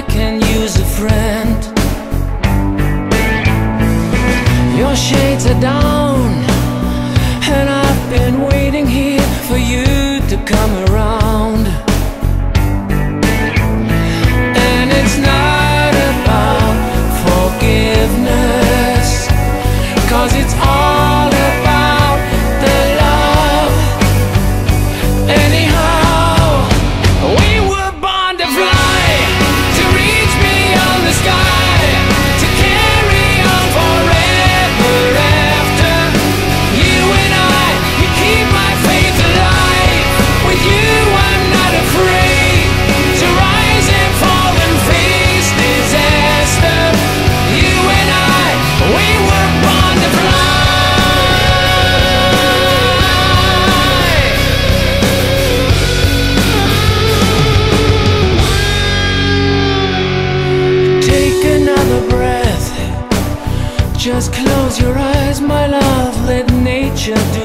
I can use a friend. Your shades are down. Just close your eyes, my love, let nature do